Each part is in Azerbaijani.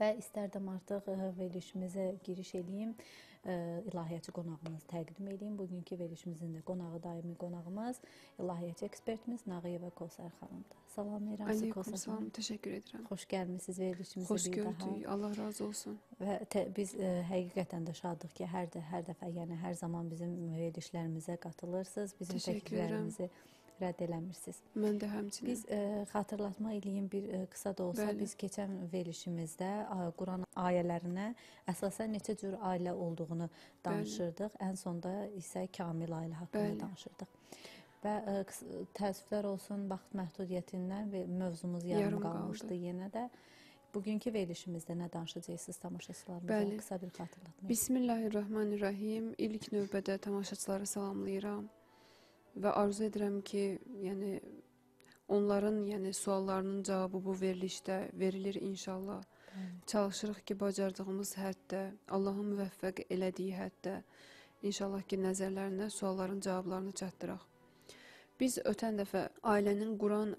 Və istərdim artıq ə, verilişimizə giriş edeyim. Ə, İlahiyyatçı qonağımızı təqdim edeyim. Bugünkü verilişimizin də qonağı daimi qonağımız İlahiyyatçı ekspertimiz Nağıyeva Kosər xanımdır. Salamlayıram sizi Aleyküm Kosər salam, xanım. teşekkür edirəm. Xoş gəlmisiniz verilişimizə Xoş bir daha. gördük. Allah razı olsun. Və tə, biz ə, həqiqətən də şadıq ki, hər də hər dəfə, yəni hər zaman bizim verilişlərimizə qatılırsınız, bizim Təşəkkür edirəm. Rədd eləmirsiniz. Mən də həmçinin. Biz ə, xatırlatma eləyim bir ə, qısa da olsa Bəli. biz keçən verilişimizdə ə, Quran ayələrinə əsasən neçə cür ailə olduğunu danışırdıq. Ən sonda isə kamil ailə haqqında Bəli. danışırdıq. Və ə, qıs- təəssüflər olsun vaxt məhdudiyyətindən və mövzumuz yarım, Yarım qalmışdı qaldı. yenə də. Bugünkü verilişimizdə nə danışacaqsınız tamaşaçılarımıza? Bəli. Qısa bir xatırlatma. Bismillahirrahmanirrahim. İlk növbədə tamaşaçıları salamlayıram və arzu edirəm ki, yəni onların, yəni suallarının cavabı bu verilişdə verilir inşallah. Bəli. Çalışırıq ki, bacardığımız həddə, Allahın müvəffəq elədiyi həddə inşallah ki, nəzərlərinə sualların cavablarını çatdıraq. Biz ötən dəfə ailənin Quran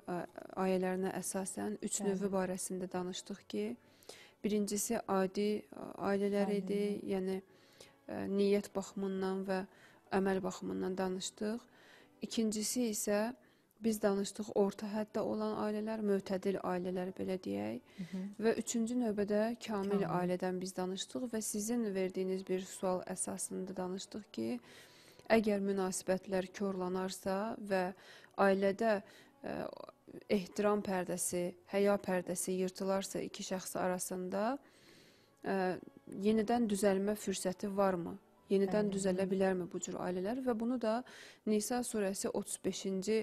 ayələrinə əsasən üç Bəli. növü barəsində danışdıq ki, birincisi adi ailələr idi, yəni niyyət baxımından və əməl baxımından danışdıq. İkincisi isə biz danışdıq orta həddə olan ailələr, mötədil ailələr belə deyək. Hı -hı. Və üçüncü növbədə kamil, Kamil. ailədən biz danışdıq və sizin verdiyiniz bir sual əsasında danışdıq ki, əgər münasibətlər korlanarsa və ailədə ə, ehtiram pərdəsi, həya pərdəsi yırtılarsa iki şəxs arasında ə, yenidən düzəlmə fürsəti varmı? Yenidən düzələ bilərmi bu cür ailələr və bunu da Nisa surəsi 35-ci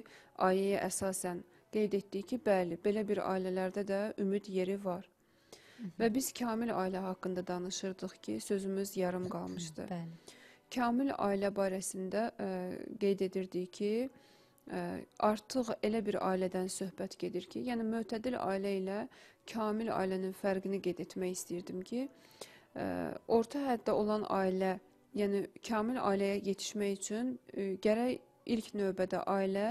ayəyə əsasən qeyd etdik ki, bəli, belə bir ailələrdə də ümid yeri var. Və biz kamil ailə haqqında danışırdıq ki, sözümüz yarım qalmışdı. Bəli. Kamil ailə barəsində ə, qeyd edirdik ki, ə, artıq elə bir ailədən söhbət gedir ki, yəni mötədil ailə ilə kamil ailənin fərqini qeyd etmək istirdim ki, ə, orta həddə olan ailə, yəni kamil ailəyə yetişmək üçün ə, gərək ilk növbədə ailə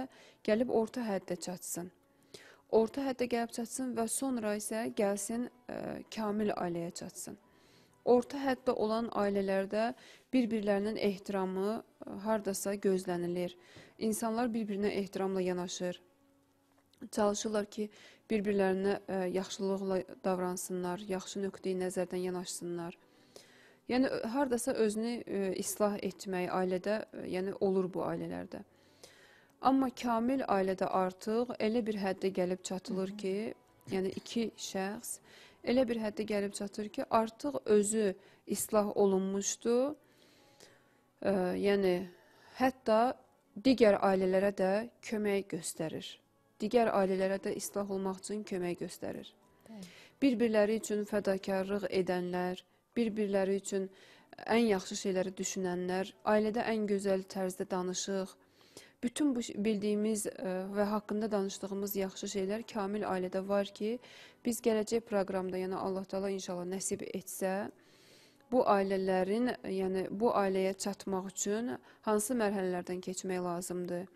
gəlib orta həddə çatsın. Orta həddə gəlib çatsın və sonra isə gəlsin ə, kamil ailəyə çatsın. Orta həddə olan ailələrdə bir-birlərinin ehtiramı ə, hardasa gözlənilir. İnsanlar bir-birinə ehtiramla yanaşır. Çalışırlar ki, bir-birlərinə ə, yaxşılıqla davransınlar, yaxşı nöqteyi nəzərdən yanaşsınlar. Yəni hardasa özünü ə, islah etmək ailədə, ə, yəni olur bu ailələrdə. Amma kamil ailədə artıq elə bir həddə gəlib çatılır ki, yəni iki şəxs elə bir həddə gəlib çatır ki, artıq özü islah olunmuşdu. Ə, yəni hətta digər ailələrə də kömək göstərir. Digər ailələrə də islah olmaq üçün kömək göstərir. Bir-birləri üçün fədakarlıq edənlər, bir-birləri üçün ən yaxşı şeyləri düşünənlər, ailədə ən gözəl tərzdə danışıq. Bütün bu bildiyimiz ə, və haqqında danışdığımız yaxşı şeylər kamil ailədə var ki, biz gələcək proqramda, yəni Allah Taala inşallah nəsib etsə, bu ailələrin, yəni bu ailəyə çatmaq üçün hansı mərhələlərdən keçmək lazımdır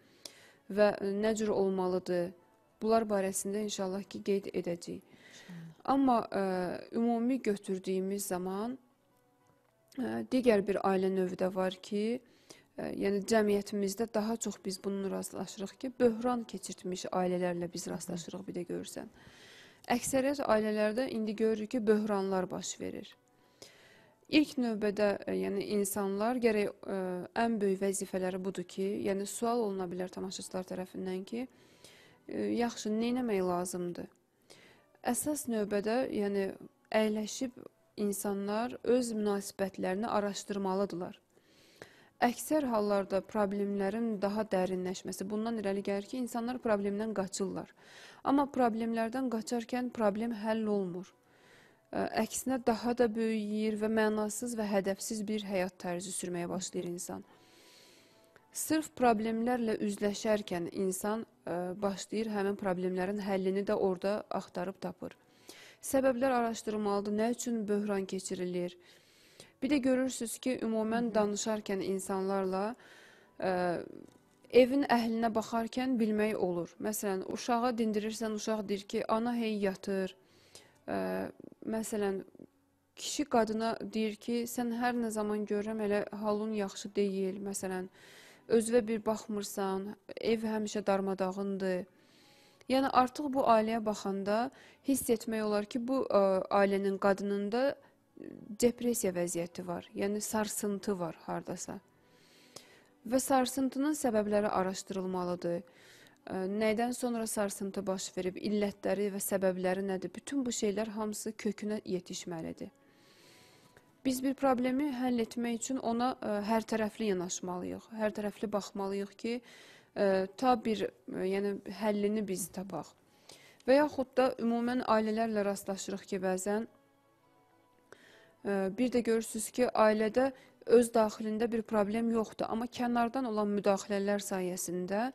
və nə cür olmalıdır? Bunlar barəsində inşallah ki qeyd edəcəyik. Amma ə, ümumi götürdüyümüz zaman ə, digər bir ailə növü də var ki, ə, yəni cəmiyyətimizdə daha çox biz bununla rastlaşırıq ki, böhran keçirtmiş ailələrlə biz rastlaşırıq bir də görürsən. Əksəriyyət ailələrdə indi görürük ki, böhranlar baş verir. İlk növbədə, yəni insanlar gərək ə, ən böyük vəzifələri budur ki, yəni sual oluna bilər tamaşaçılar tərəfindən ki, ə, yaxşı, nə etmək lazımdır? Əsas növbədə, yəni əyləşib insanlar öz münasibətlərini araşdırmalıdırlar. Əksər hallarda problemlərin daha dərinləşməsi bundan irəli gəlir ki, insanlar problemdən qaçırlar. Amma problemlərdən qaçarkən problem həll olmur. Əksinə daha da böyüyür və mənasız və hədəfsiz bir həyat tərzi sürməyə başlayır insan. Sırf problemlərlə üzləşərkən insan başlayır həmin problemlərin həllini də orada axtarıb tapır. Səbəblər araşdırılmalıdır. Nə üçün böhran keçirilir? Bir də görürsüz ki, ümumən danışarkən insanlarla ə, evin əhlinə baxarkən bilmək olur. Məsələn, uşağa dindirirsən, uşaq deyir ki, ana hey yatır. Ə, məsələn, kişi qadına deyir ki, sən hər nə zaman görürəm elə halın yaxşı deyil. Məsələn, özünə bir baxmırsan, ev həmişə darmadağındır. Yəni artıq bu ailəyə baxanda hiss etmək olar ki, bu ə, ailənin qadınında depressiya vəziyyəti var. Yəni sarsıntı var hardasa. Və sarsıntının səbəbləri araşdırılmalıdır. Ə, Nədən sonra sarsıntı baş verib, illətləri və səbəbləri nədir? Bütün bu şeylər hamısı kökünə yetişməlidir. Biz bir problemi həll etmək üçün ona ə, hər tərəfli yanaşmalıyıq. Hər tərəfli baxmalıyıq ki, ə, ta bir, ə, yəni həllini biz tapaq. Və yaxud da ümumən ailələrlə rastlaşırıq ki, bəzən bir də görürsüz ki, ailədə öz daxilində bir problem yoxdur, amma kənardan olan müdaxilələr sayəsində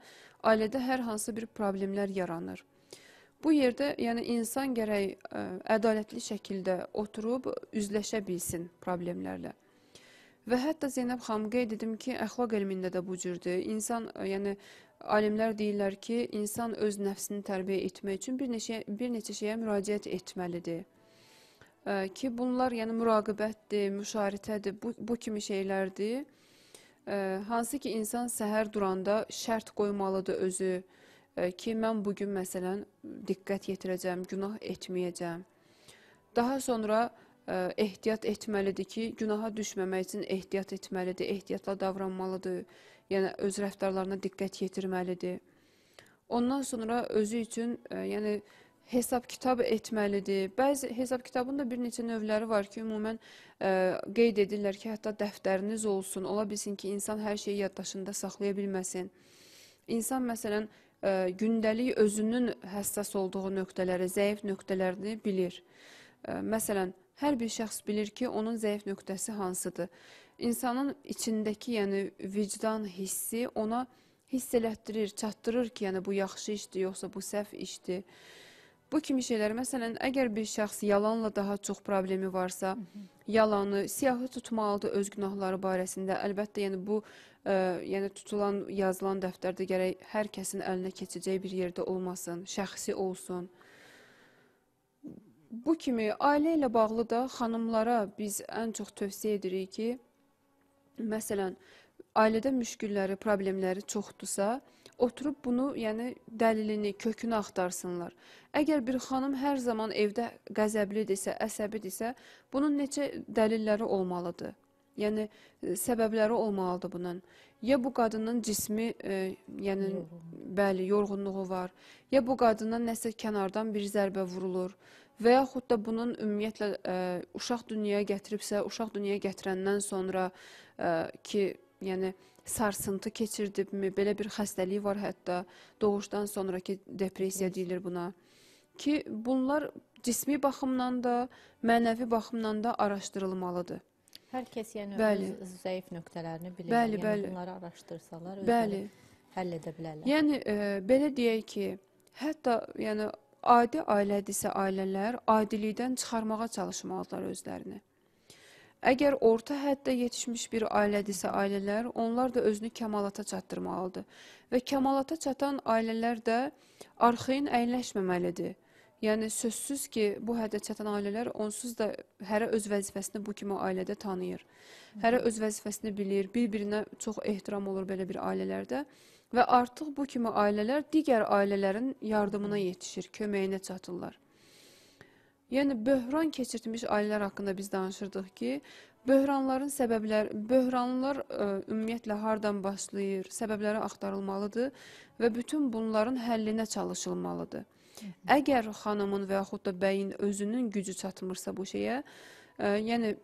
ailədə hər hansı bir problemlər yaranır. Bu yerdə yəni insan gərək ə, ədalətli şəkildə oturub üzləşə bilsin problemlərlə. Və hətta Zeynəb xanım qeyd edim ki, əxlaq elmində də bu cürdür. İnsan, ə, yəni alimlər deyirlər ki, insan öz nəfsini tərbiyə etmək üçün bir neçə bir neçə şeyə müraciət etməlidir. Ə, ki, bunlar yəni müraqibətdir, müşaritədir, bu bu kimi şeylərdir. Hansı ki, insan səhər duranda şərt qoymalıdır özü ki, mən bu gün məsələn diqqət yetirəcəm, günah etməyəcəm. Daha sonra ə, ehtiyat etməlidir ki, günaha düşməmək üçün ehtiyat etməlidir, ehtiyatla davranmalıdır. Yəni öz rəftarlarına diqqət yetirməlidir. Ondan sonra özü üçün ə, yəni hesab kitab etməlidir. Bəzi hesab kitabın da bir neçə növləri var ki, ümumən ə, qeyd edirlər ki, hətta dəftəriniz olsun. Ola bilsin ki, insan hər şeyi yaddaşında saxlaya bilməsin. İnsan məsələn ə, gündəlik özünün həssas olduğu nöqtələri, zəif nöqtələrini bilir. Ə, məsələn, hər bir şəxs bilir ki, onun zəif nöqtəsi hansıdır. İnsanın içindəki, yəni vicdan hissi ona hiss elətdirir, çatdırır ki, yəni bu yaxşı işdir, yoxsa bu səhv işdir. Bu kimi şeylər, məsələn, əgər bir şəxs yalanla daha çox problemi varsa, yalanı, siyahı tutmalıdır öz günahları barəsində. Əlbəttə, yəni bu yəni tutulan, yazılan dəftərdə gərək hər kəsin əlinə keçəcək bir yerdə olmasın, şəxsi olsun. Bu kimi ailə ilə bağlı da xanımlara biz ən çox tövsiyə edirik ki, məsələn, ailədə müşkülləri, problemləri çoxdursa, oturub bunu, yəni dəlilini, kökünü axtarsınlar. Əgər bir xanım hər zaman evdə qəzəblidirsə, əsəbidirsə, bunun neçə dəlilləri olmalıdır. Yəni e, səbəbləri olmalıdır bunun. Ya bu qadının cismi, e, yəni Yorğun. bəli, yorğunluğu var, ya bu qadına nəsə kənardan bir zərbə vurulur və yaxud da bunun ümumiyyətlə ə, uşaq dünyaya gətiribsə, uşaq dünyaya gətirəndən sonra ə, ki, yəni sarsıntı keçirdibmi, belə bir xəstəlik var hətta doğuşdan sonrakı depressiya deyilir buna. Ki bunlar cismi baxımdan da, mənəvi baxımdan da araşdırılmalıdır. Hər kəs yəni Bəli. öz zəif nöqtələrini bilir. Bəli, yəni bəli. bunları araşdırsalar Bəli. həll edə bilərlər. Yəni e, belə deyək ki, hətta yəni adi ailədirsə ailələr adilikdən çıxarmağa çalışmalıdırlar özlərini. Əgər orta həddə yetişmiş bir ailədirsə ailələr, onlar da özünü kəmalata çatdırmalıdır. Və kəmalata çatan ailələr də arxayın əyləşməməlidir. Yəni sözsüz ki, bu həddə çatan ailələr onsuz da hərə öz vəzifəsini bu kimi ailədə tanıyır. Hərə öz vəzifəsini bilir, bir-birinə çox ehtiram olur belə bir ailələrdə və artıq bu kimi ailələr digər ailələrin yardımına yetişir, köməyinə çatırlar. Yəni böhran keçirtmiş ailələr haqqında biz danışırdıq ki, böhranların səbəbləri, böhranlar ə, ümumiyyətlə hardan başlayır, səbəbləri axtarılmalıdır və bütün bunların həllinə çalışılmalıdır. Əgər xanımın və yaxud da bəyin özünün gücü çatmırsa bu şeyə, ə, yəni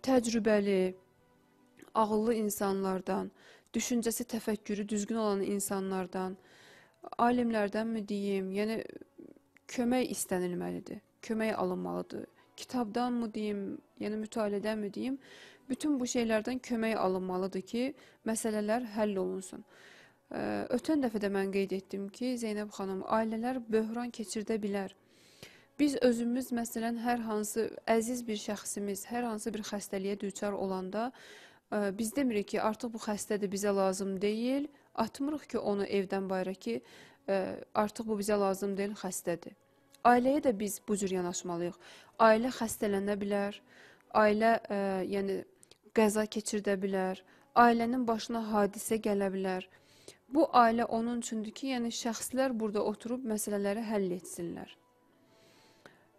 təcrübəli, ağıllı insanlardan, düşüncəsi, təfəkkürü düzgün olan insanlardan, alimlərdənmi deyim, yəni kömək istənilməlidir kömək alınmalıdır. Kitabdanmı deyim, yəni mütaliədənmi deyim, bütün bu şeylərdən kömək alınmalıdır ki, məsələlər həll olunsun. Ötən dəfə də mən qeyd etdim ki, Zeynəb xanım, ailələr böhran keçirdə bilər. Biz özümüz məsələn hər hansı əziz bir şəxsimiz hər hansı bir xəstəliyə düçar olanda ə, biz demirik ki, artıq bu xəstədir, bizə lazım deyil, atmırıq ki, onu evdən bayıra ki, ə, artıq bu bizə lazım deyil, xəstədir. Ailəyə də biz bu cür yanaşmalıyıq. Ailə xəstələnə bilər, ailə ə, yəni qəza keçirdə bilər, ailənin başına hadisə gələ bilər. Bu ailə onun üçündür ki, yəni şəxslər burada oturub məsələləri həll etsinlər.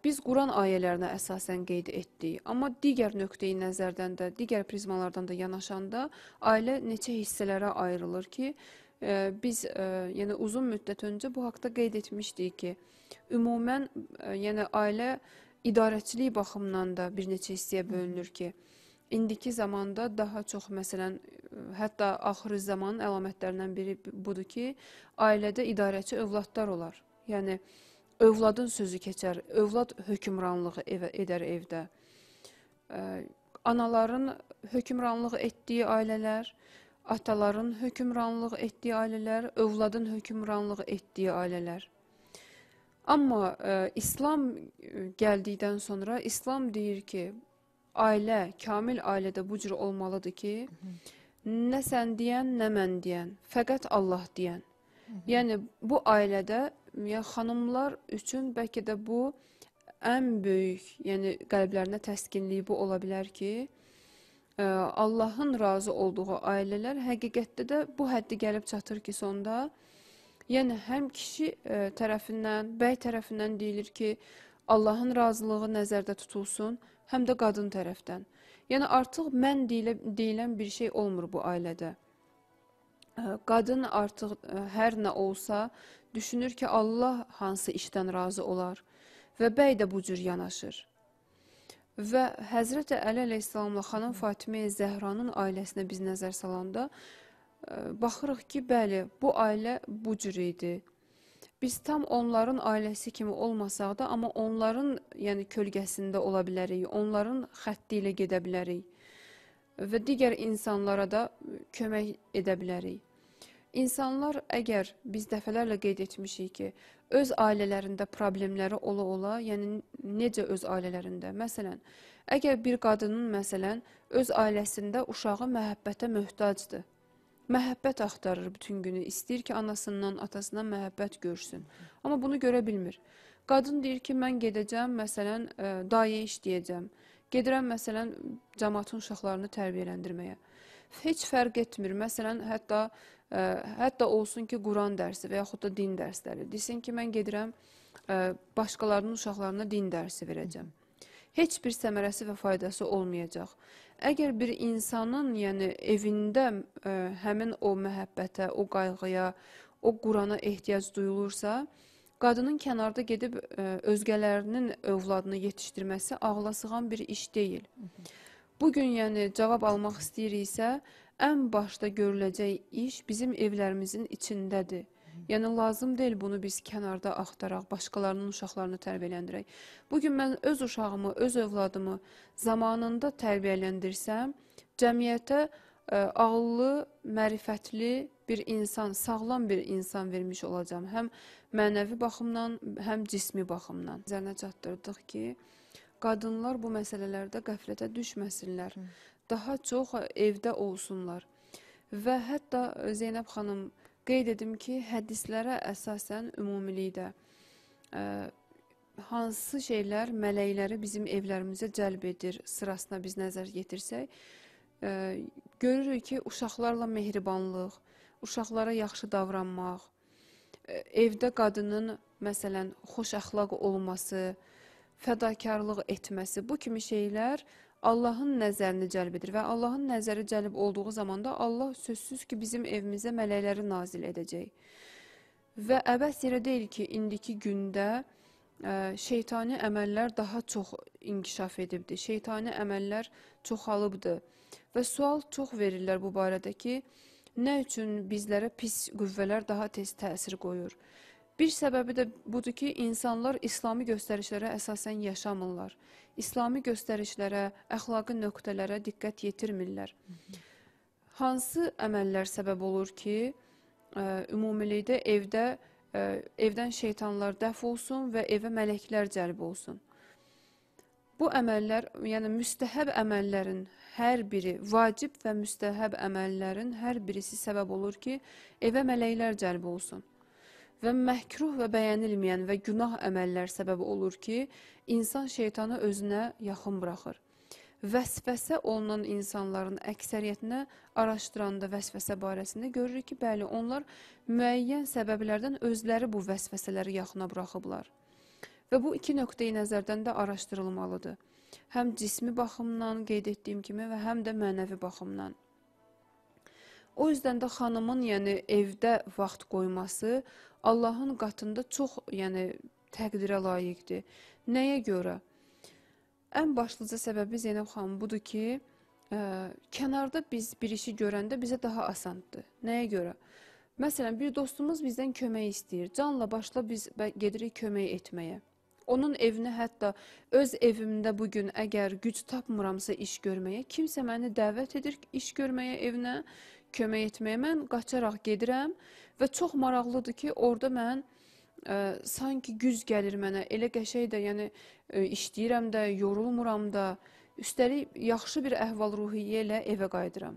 Biz Quran ayələrinə əsasən qeyd etdik, amma digər nöqteyi nəzərdən də, digər prizmalardan da yanaşanda ailə neçə hissələrə ayrılır ki, e, biz e, yəni uzun müddət öncə bu haqqda qeyd etmişdik ki, ümumən e, yəni ailə idarəçilik baxımından da bir neçə hissəyə bölünür ki, indiki zamanda daha çox məsələn hətta axırı zamanın əlamətlərindən biri budur ki, ailədə idarəçi övladlar olar. Yəni övladın sözü keçər, övlad hökmranlığı ev edər evdə. Ə, anaların hökmranlıq etdiyi ailələr, ataların hökmranlıq etdiyi ailələr, övladın hökmranlıq etdiyi ailələr. Amma ə, İslam gəldikdən sonra İslam deyir ki, ailə, kamil ailədə bu cür olmalıdır ki, nə sən deyən, nə mən deyən, fəqət Allah deyən. Yəni bu ailədə yəni xanımlar üçün bəlkə də bu ən böyük, yəni qəlblərinə təskinliyi bu ola bilər ki, ə, Allahın razı olduğu ailələr həqiqətdə də bu həddə gəlib çatır ki, sonda yəni həm kişi ə, tərəfindən, bəy tərəfindən deyilir ki, Allahın razılığı nəzərdə tutulsun, həm də qadın tərəfdən. Yəni artıq mən deyilə, deyilən bir şey olmur bu ailədə. Qadın artıq hər nə olsa düşünür ki, Allah hansı işdən razı olar və bəy də bu cür yanaşır. Və Həzrət Əli əleyhissalamla xanım Fatimə Zəhranın ailəsinə biz nəzər salanda baxırıq ki, bəli, bu ailə bu cür idi. Biz tam onların ailəsi kimi olmasaq da, amma onların yəni kölgəsində ola bilərik, onların xətti ilə gedə bilərik və digər insanlara da kömək edə bilərik. İnsanlar əgər biz dəfələrlə qeyd etmişik ki, öz ailələrində problemləri ola-ola, yəni necə öz ailələrində? Məsələn, əgər bir qadının məsələn öz ailəsində uşağı məhəbbətə möhtacdır. Məhəbbət axtarır bütün günü, istəyir ki, anasından, atasından məhəbbət görsün. Amma bunu görə bilmir. Qadın deyir ki, mən gedəcəm, məsələn, dayə işləyəcəm. Gedirəm məsələn cəmaatın uşaqlarını tərbiyələndirməyə. Heç fərq etmir. Məsələn, hətta ə, hətta olsun ki, Quran dərsi və yaxud da din dərsləri. Desin ki, mən gedirəm ə, başqalarının uşaqlarına din dərsi verəcəm. Heç bir səmərəsi və faydası olmayacaq. Əgər bir insanın, yəni evində ə, həmin o məhəbbətə, o qayğıya, o Qurana ehtiyac duyulursa, Qadının kənarda gedib ə, e, özgələrinin övladını yetişdirməsi ağla sığan bir iş deyil. Bu gün yəni cavab almaq istəyiriksə, ən başda görüləcək iş bizim evlərimizin içindədir. Yəni lazım deyil bunu biz kənarda axtaraq, başqalarının uşaqlarını tərbiyələndirək. Bu gün mən öz uşağımı, öz övladımı zamanında tərbiyələndirsəm, cəmiyyətə e, ağıllı, mərifətli bir insan, sağlam bir insan vermiş olacağam. Həm mənəvi baxımdan, həm cismi baxımdan. Nəzərinə çatdırdıq ki, qadınlar bu məsələlərdə qəflətə düşməsinlər. Daha çox evdə olsunlar. Və hətta Zeynəb xanım qeyd edim ki, hədislərə əsasən ümumilikdə ə, hansı şeylər mələkləri bizim evlərimizə cəlb edir sırasına biz nəzər yetirsək, ə, görürük ki, uşaqlarla mehribanlıq, uşaqlara yaxşı davranmaq, evdə qadının məsələn xoş əxlaq olması, fədakarlıq etməsi, bu kimi şeylər Allahın nəzərini cəlb edir və Allahın nəzəri cəlb olduğu zaman da Allah sözsüz ki, bizim evimizə mələkləri nazil edəcək. Və əbəs yerə deyil ki, indiki gündə ə, şeytani əməllər daha çox inkişaf edibdir. Şeytani əməllər çoxalıbdır və sual çox verirlər bu barədə ki, Nə üçün bizlərə pis qüvvələr daha tez təsir qoyur? Bir səbəbi də budur ki, insanlar İslami göstərişlərə əsasən yaşamırlar. İslami göstərişlərə, əxlaqi nöqtələrə diqqət yetirmirlər. Hansı əməllər səbəb olur ki, ə, ümumilikdə evdə ə, evdən şeytanlar dəf olsun və evə mələklər cəlb olsun? Bu əməllər, yəni müstəhəb əməllərin hər biri vacib və müstəhəb əməllərin hər birisi səbəb olur ki, evə mələklər cəlb olsun. Və məhkruh və bəyənilməyən və günah əməllər səbəb olur ki, insan şeytanı özünə yaxın buraxır. vəsvəsə olunan insanların əksəriyyətinə araşdıranda vəsvəsə barəsində görürük ki, bəli, onlar müəyyən səbəblərdən özləri bu vəsvəsələri yaxına buraxıblar. Və bu iki nöqteyi nəzərdən də araşdırılmalıdır. Həm cismi baxımdan qeyd etdiyim kimi və həm də mənəvi baxımdan. O yüzden də xanımın, yəni evdə vaxt qoyması Allahın qatında çox, yəni təqdirə layiqdir. Nəyə görə? Ən başlıca səbəbi Zeynəb xanım budur ki, ə, kənarda biz bir işi görəndə bizə daha asandır. Nəyə görə? Məsələn, bir dostumuz bizdən kömək istəyir. Canla başla biz gedirik kömək etməyə. Onun evinə hətta öz evimdə bu gün əgər güc tapmıramsa iş görməyə, kimsə məni dəvət edir iş görməyə evinə kömək etməyə. Mən qaçaraq gedirəm və çox maraqlıdır ki, orada mən ə, sanki güc gəlir mənə. Elə qəşəng də, yəni ə, işləyirəm də, yorulmuram da. Üstəlik yaxşı bir əhval-ruhiyyə ilə evə qayıdıram.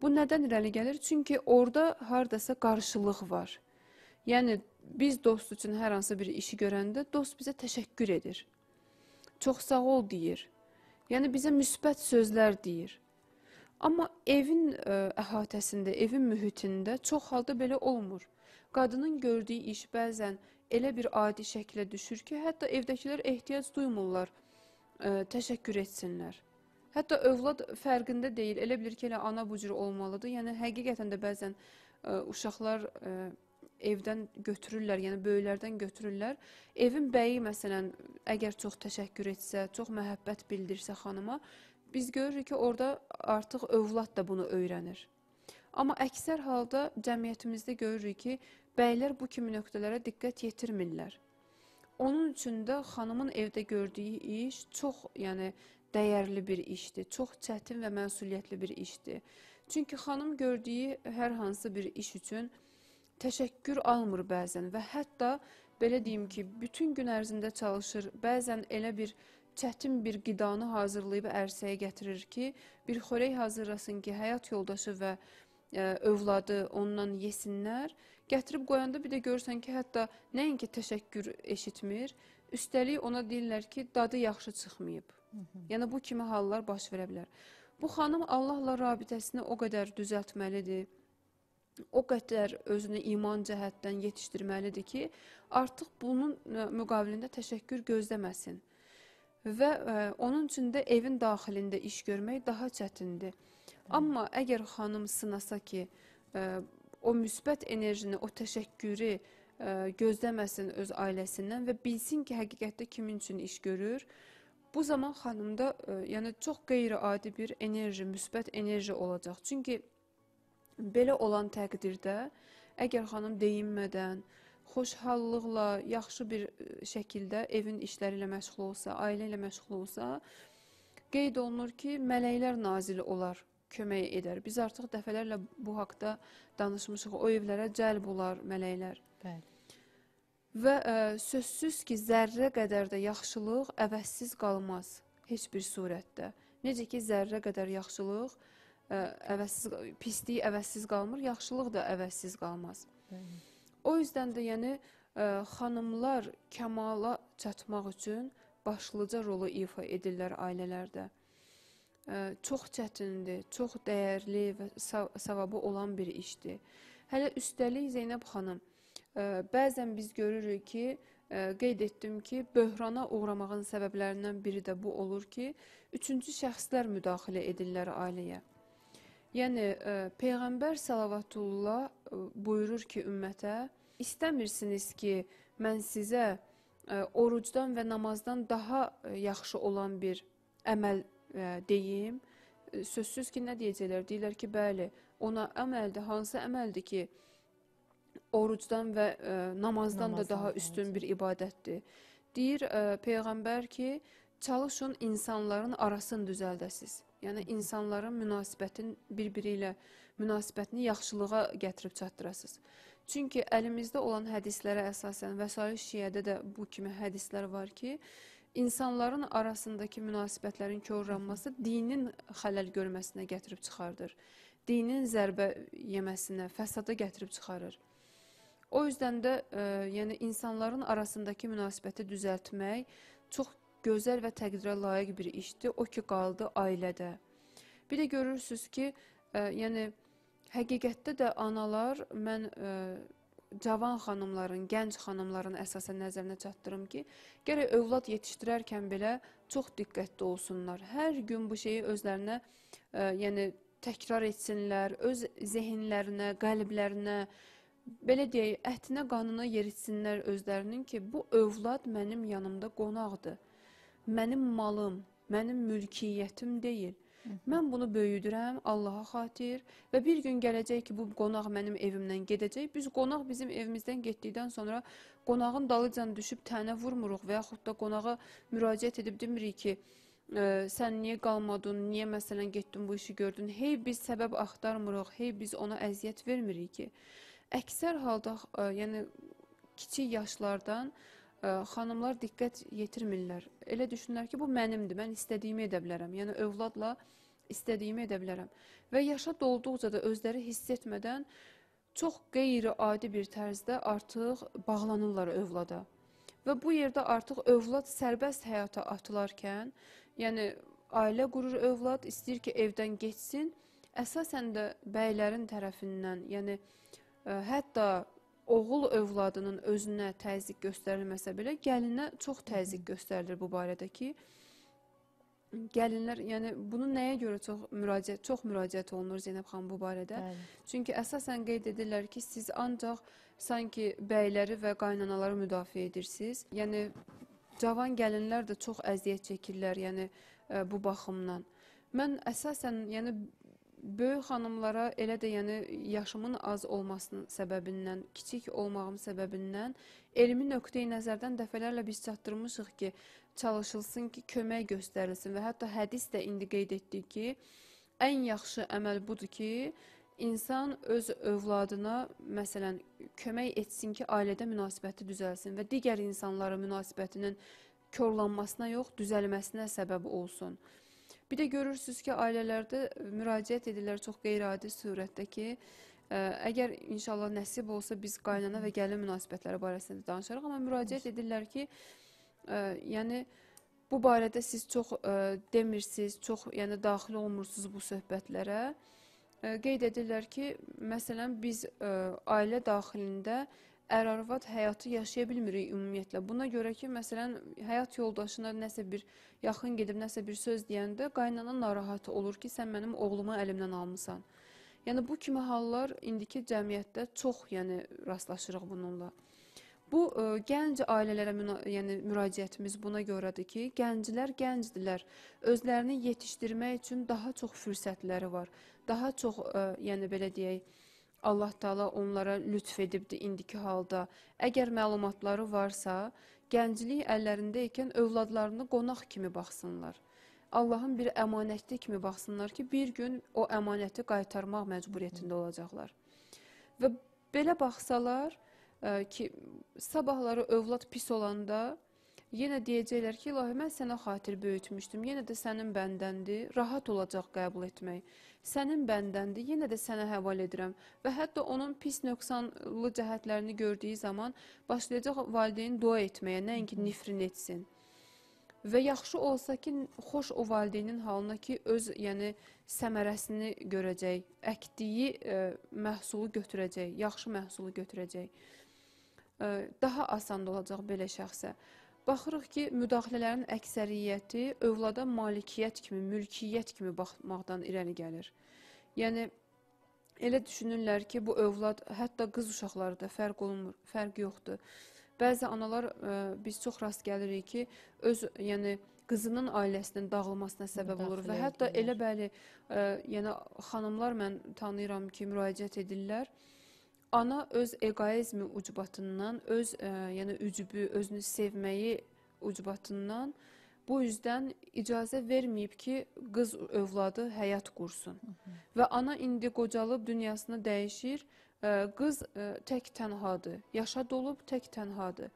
Bu nədən irəli gəlir? Çünki orada hardasa qarşılıq var. Yəni biz dost üçün hər hansı bir işi görəndə dost bizə təşəkkür edir. Çox sağ ol deyir. Yəni bizə müsbət sözlər deyir. Amma evin ə, e, əhatəsində, evin mühitində çox halda belə olmur. Qadının gördüyü iş bəzən elə bir adi şəklə düşür ki, hətta evdəkilər ehtiyac duymurlar ə, e, təşəkkür etsinlər. Hətta övlad fərqində deyil, elə bilir ki, elə ana bu cür olmalıdır. Yəni həqiqətən də bəzən ə, e, uşaqlar ə, evdən götürürlər, yəni böyüklərdən götürürlər. Evin bəyi məsələn, əgər çox təşəkkür etsə, çox məhəbbət bildirsə xanıma, biz görürük ki, orada artıq övlad da bunu öyrənir. Amma əksər halda cəmiyyətimizdə görürük ki, bəylər bu kimi nöqtələrə diqqət yetirmirlər. Onun üçün də xanımın evdə gördüyü iş çox, yəni dəyərli bir işdir, çox çətin və məsuliyyətli bir işdir. Çünki xanım gördüyü hər hansı bir iş üçün təşəkkür almır bəzən və hətta belə deyim ki, bütün gün ərzində çalışır. Bəzən elə bir çətin bir qidanı hazırlayıb ərsəyə gətirir ki, bir xörək hazırlasın ki, həyat yoldaşı və ə, e, övladı ondan yesinlər. Gətirib qoyanda bir də görürsən ki, hətta nəinki təşəkkür eşitmir, üstəlik ona deyirlər ki, dadı yaxşı çıxmayıb. Hı -hı. Yəni bu kimi hallar baş verə bilər. Bu xanım Allahla rabitəsini o qədər düzəltməlidir o qədər özünü iman cəhətdən yetişdirməlidir ki, artıq bunun e, müqabilində təşəkkür gözləməsin və ə, e, onun üçün də evin daxilində iş görmək daha çətindir. Amma əgər xanım sınasa ki, ə, e, o müsbət enerjini, o təşəkkürü ə, e, gözləməsin öz ailəsindən və bilsin ki, həqiqətdə kimin üçün iş görür, bu zaman xanımda ə, yəni çox qeyri-adi bir enerji, müsbət enerji olacaq. Çünki belə olan təqdirdə əgər xanım deyinmədən, xoşhallıqla, yaxşı bir şəkildə evin işləri ilə məşğul olsa, ailə ilə məşğul olsa, qeyd olunur ki, mələklər nazili olar, kömək edər. Biz artıq dəfələrlə bu haqda danışmışıq. O evlərə cəlb olar mələklər. Bəli. Və ə, sözsüz ki, zərrə qədər də yaxşılıq əvəzsiz qalmaz heç bir surətdə. Necə ki, zərrə qədər yaxşılıq ə, əvəzsiz pislik əvəzsiz qalmır, yaxşılıq da əvəzsiz qalmaz. Bəli. O yüzden də yəni ə, e, xanımlar kəmala çatmaq üçün başlıca rolu ifa edirlər ailələrdə. Ə, e, çox çətindir, çox dəyərli və savabı olan bir işdir. Hələ üstəlik Zeynəb xanım, ə, e, bəzən biz görürük ki, ə, qeyd etdim ki, böhrana uğramağın səbəblərindən biri də bu olur ki, üçüncü şəxslər müdaxilə edirlər ailəyə. Yəni ə, peyğəmbər sallallahu buyurur ki, ümmətə istəmirsiniz ki, mən sizə e, orucdan və namazdan daha e, yaxşı olan bir əməl e, deyim. Sözsüz ki, nə deyəcəklər? Deyirlər ki, bəli, ona əməldir, hansı əməldir ki, orucdan və ə, namazdan, namazdan da daha üstün bir ibadətdir. Deyir ə, peyğəmbər ki, çalışın insanların arasını düzəldəsiz. Yəni insanların münasibətin bir-biri ilə münasibətini yaxşılığa gətirib çatdırasınız. Çünki əlimizdə olan hədislərə əsasən Vəsail Şiədə də bu kimi hədislər var ki, insanların arasındakı münasibətlərin korlanması dinin xələl görməsinə gətirib çıxardır. Dinin zərbə yeməsinə, fəsada gətirib çıxarır. O yüzden də e, yəni insanların arasındakı münasibəti düzəltmək çox gözəl və təqdirə layiq bir işdir. O ki qaldı ailədə. Bir də görürsüz ki, ə, yəni həqiqətdə də analar mən ə, cavan xanımların, gənc xanımların əsasən nəzərinə çatdırım ki, gərək övlad yetişdirərkən belə çox diqqətli olsunlar. Hər gün bu şeyi özlərinə ə, yəni təkrar etsinlər, öz zehinlərinə, qəlblərinə, belə deyək, ətinə, qanına yeritsinlər özlərinin ki, bu övlad mənim yanımda qonaqdır. Mənim malım, mənim mülkiyyətim deyil. Mən bunu böyüdürəm Allaha xatir və bir gün gələcək ki, bu qonaq mənim evimdən gedəcək. Biz qonaq bizim evimizdən getdikdən sonra qonağın dalıcan düşüb tənə vurmuruq və yaxud da qonağa müraciət edib demirik ki, ə, sən niyə qalmadın, niyə məsələn getdin bu işi gördün. Hey biz səbəb axtarmırıq, hey biz ona əziyyət vermirik ki. Əksər halda, ə, yəni kiçik yaşlardan ə, xanımlar diqqət yetirmirlər. Elə düşünürlər ki, bu mənimdir, mən istədiyimi edə bilərəm. Yəni övladla istədiyimi edə bilərəm. Və yaşa dolduqca da özləri hiss etmədən çox qeyri-adi bir tərzdə artıq bağlanırlar övlada. Və bu yerdə artıq övlad sərbəst həyata atılarkən, yəni ailə qurur övlad, istəyir ki, evdən getsin. Əsasən də bəylərin tərəfindən, yəni hətta oğul övladının özünə təzyiq göstərilməsə belə gəlinə çox təzyiq göstərilir bu barədə ki, gəlinlər, yəni bunu nəyə görə çox müraciət çox müraciət olunur Zeynəb xanım bu barədə? Bəli. Çünki əsasən qeyd edirlər ki, siz ancaq sanki bəyləri və qaynanaları müdafiə edirsiniz. Yəni cavan gəlinlər də çox əziyyət çəkirlər, yəni ə, bu baxımdan. Mən əsasən, yəni böyük xanımlara elə də yəni yaşımın az olmasının səbəbindən, kiçik olmağım səbəbindən elmi nöqteyi nəzərdən dəfələrlə biz çatdırmışıq ki, çalışılsın ki, kömək göstərilsin və hətta hədis də indi qeyd etdik ki, ən yaxşı əməl budur ki, insan öz övladına məsələn kömək etsin ki, ailədə münasibəti düzəlsin və digər insanlara münasibətinin korlanmasına yox, düzəlməsinə səbəb olsun. Bir də görürsüz ki, ailələrdə müraciət edirlər çox qeyri-adi surətdə ki, ə, əgər inşallah nəsib olsa biz qaynana və gəlin münasibətləri barəsində danışarıq, amma müraciət edirlər ki, ə, yəni bu barədə siz çox demirsiniz, çox yəni daxil olmursunuz bu söhbətlərə. Qeyd edirlər ki, məsələn biz ə, ailə daxilində ər-arvad həyatı yaşaya bilmirik ümumiyyətlə. Buna görə ki, məsələn, həyat yoldaşına nəsə bir yaxın gedib nəsə bir söz deyəndə qaynana narahat olur ki, sən mənim oğlumu əlimdən almısan. Yəni bu kimi hallar indiki cəmiyyətdə çox, yəni rastlaşırıq bununla. Bu ə, e, gənc ailələrə yəni müraciətimiz buna görədir ki, gənclər gəncdilər. Özlərini yetişdirmək üçün daha çox fürsətləri var. Daha çox ə, e, yəni belə deyək, Allah Taala onlara lütf edibdi indiki halda. Əgər məlumatları varsa, gənclik əllərində ikən övladlarını qonaq kimi baxsınlar. Allahın bir əmanəti kimi baxsınlar ki, bir gün o əmanəti qaytarmaq məcburiyyətində olacaqlar. Və belə baxsalar ə, ki, sabahları övlad pis olanda yenə deyəcəklər ki, ilahi mən sənə xatir böyütmüşdüm, yenə də sənin bəndəndir, rahat olacaq qəbul etmək sənin bəndəndir, yenə də sənə həval edirəm və hətta onun pis nöqsanlı cəhətlərini gördüyü zaman başlayacaq valideyn dua etməyə, nəinki nifrin etsin. Və yaxşı olsa ki, xoş o valideynin halına ki, öz yəni səmərəsini görəcək, əkdiyi ə, e, məhsulu götürəcək, yaxşı məhsulu götürəcək. Ə, e, daha asan olacaq belə şəxsə. Baxırıq ki, müdaxilələrin əksəriyyəti övlada malikiyyət kimi, mülkiyyət kimi baxmaqdan irəli gəlir. Yəni elə düşünürlər ki, bu övlad hətta qız uşaqları da fərq olunmur, fərq yoxdur. Bəzi analar ə, e, biz çox rast gəlirik ki, öz yəni qızının ailəsinin dağılmasına səbəb olur və hətta elə bəli, ə, e, yəni xanımlar mən tanıyıram ki, müraciət edirlər ana öz eqoizmi ucbatından, öz e, yəni ücübü, özünü sevməyi ucbatından bu üzdən icazə verməyib ki, qız övladı həyat qursun. Hı -hı. Və ana indi qocalıb dünyasını dəyişir, e, qız e, tək tənhadır, yaşa dolub tək tənhadır.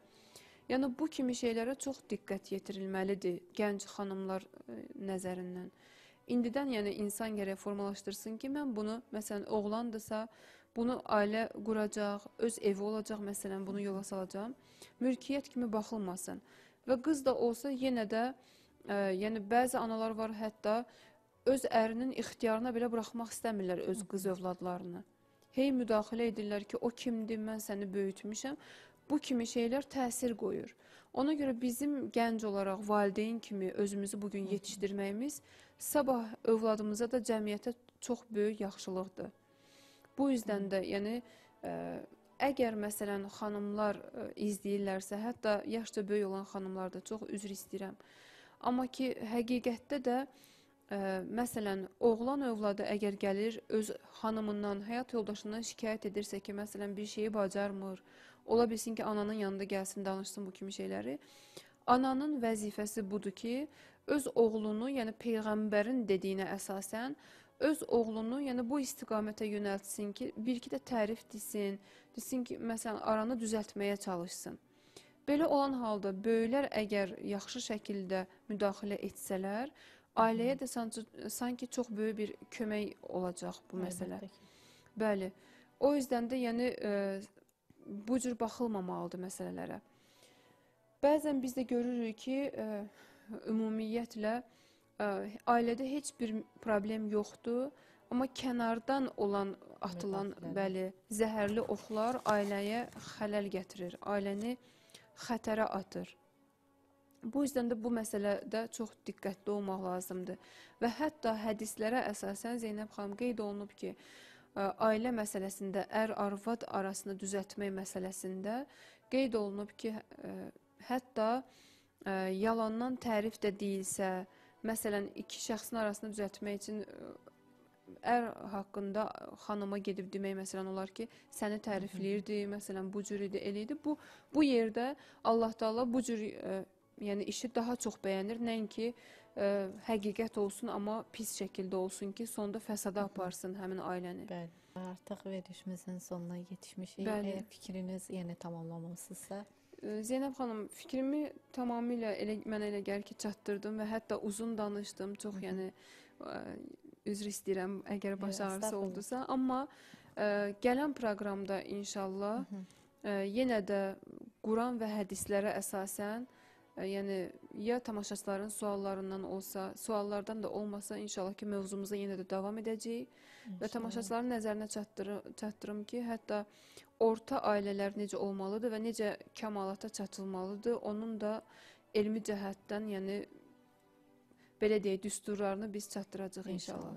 Yəni bu kimi şeylərə çox diqqət yetirilməlidir gənc xanımlar ə, nəzərindən. İndidən yəni insan gərək formalaşdırsın ki, mən bunu məsələn oğlandırsa, Bunu ailə quracaq, öz evi olacaq, məsələn, bunu yola salacam. Mülkiyyət kimi baxılmasın. Və qız da olsa yenə də ə, yəni bəzi analar var hətta öz ərinin ixtiyarına belə buraxmaq istəmirlər öz qız övladlarını. Hey müdaxilə edirlər ki, o kimdir, mən səni böyütmüşəm. Bu kimi şeylər təsir qoyur. Ona görə bizim gənc olaraq valideyn kimi özümüzü bu gün yetişdirməyimiz sabah övladımıza da cəmiyyətə çox böyük yaxşılıqdır. Bu üzdən də, yəni ə, əgər məsələn xanımlar ə, izləyirlərsə, hətta yaşca böyük olan xanımlar da çox üzr istəyirəm. Amma ki, həqiqətdə də ə, məsələn, oğlan övladı əgər gəlir öz xanımından, həyat yoldaşından şikayət edirsə ki, məsələn, bir şeyi bacarmır, ola bilsin ki, ananın yanında gəlsin, danışsın bu kimi şeyləri. Ananın vəzifəsi budur ki, öz oğlunu, yəni peyğəmbərin dediyinə əsasən öz oğlunu, yəni bu istiqamətə yönəltsin ki, bir-iki də tərif desin, desin ki, məsələn, aranı düzəltməyə çalışsın. Belə olan halda böyüklər əgər yaxşı şəkildə müdaxilə etsələr, ailəyə də sanki, sanki çox böyük bir kömək olacaq bu məsələ. Bəli. O yüzdən də yəni e, bu cür baxılmamalıdır məsələlərə. Bəzən biz də görürük ki, e, ümumiyyətlə e, ailədə heç bir problem yoxdur, amma kənardan olan atılan bəli, zəhərli oxlar ailəyə xələl gətirir, ailəni xətərə atır. Bu yüzdən də bu məsələdə çox diqqətli olmaq lazımdır. Və hətta hədislərə əsasən Zeynəb xanım qeyd olunub ki, ailə məsələsində ər-arvad arasını düzəltmək məsələsində qeyd olunub ki, hətta yalandan tərif də deyilsə, məsələn, iki şəxsin arasını düzəltmək üçün ər haqqında xanıma gedib demək məsələn olar ki, səni tərifləyirdi, məsələn, bu cür idi, elə idi. Bu bu yerdə Allah Taala bu cür ə, yəni işi daha çox bəyənir, nəinki ə, həqiqət olsun, amma pis şəkildə olsun ki, sonda fəsada aparsın həmin ailəni. Bəli. Artıq verilişimizin sonuna yetişmişik. Bəli. Əgər fikriniz yenə tamamlamamısınızsa, Zeynəb xanım, fikrimi tamamilə elə mənə elə gəlir ki, çatdırdım və hətta uzun danışdım. Çox, yəni ə, üzr istəyirəm əgər baş ağrısı oldusa, amma ə, gələn proqramda inşallah ə, yenə də Quran və hədislərə əsasən ə, yəni ya tamaşaçıların suallarından olsa, suallardan da olmasa inşallah ki, mövzumuza yenə də davam edəcəyik. Və tamaşaçıların nəzərinə çatdırı- çatdırım ki, hətta orta ailələr necə olmalıdır və necə kəmalata çatılmalıdır, onun da elmi cəhətdən, yəni belə deyək, düsturlarını biz çatdıracağıq inşallah.